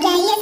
चाहिए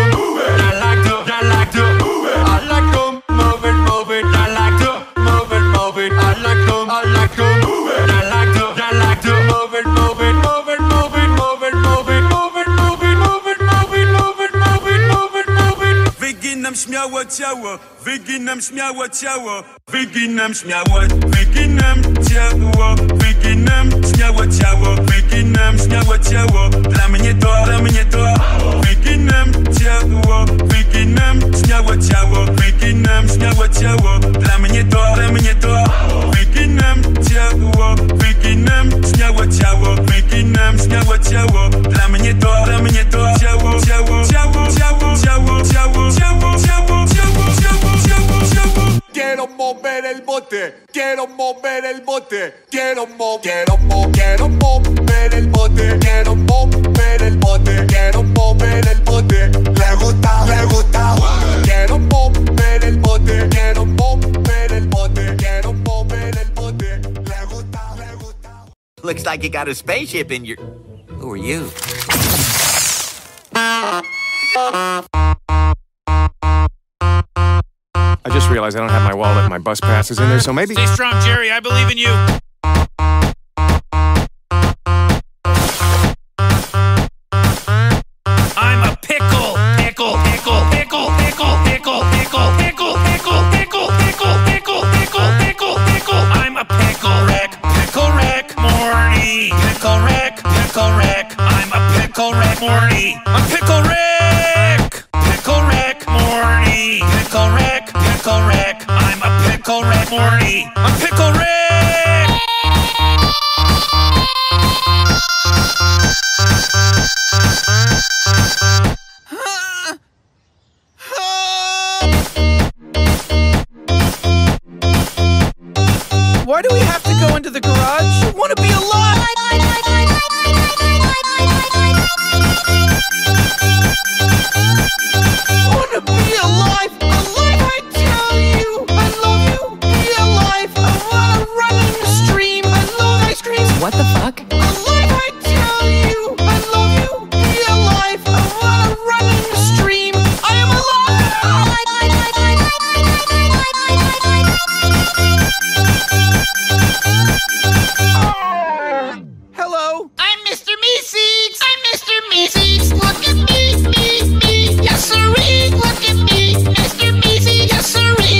śmiało ciało, wyginam śmiało ciało, wyginam śmiało, wyginam ciało, wyginam śmiało ciało, wyginam śmiało ciało, dla mnie to, dla mnie to, wyginam ciało, wyginam śmiało ciało, wyginam śmiało ciało, quiero mover el bote, quiero mover, quiero mover, quiero mover el bote, quiero mover el bote, quiero mover el bote. Le gusta, le gusta. Quiero mover el bote, quiero mover el bote, quiero mover el bote. Le gusta, le gusta. Looks like you got a spaceship in your. Who are you? I just realized I don't have my wallet my bus passes in there, so maybe. Stay strong, Jerry. I believe in you. I'm a pickle, pickle, pickle, pickle, pickle, pickle, pickle, pickle, pickle, pickle, pickle, pickle, pickle, pickle, pickle. I'm a pickle Rick, pickle Rick, Morty. Pickle Rick, pickle Rick. I'm a pickle Rick, Morty. I'm pickle Rick, Rick, Morty. I'm pickle Rick.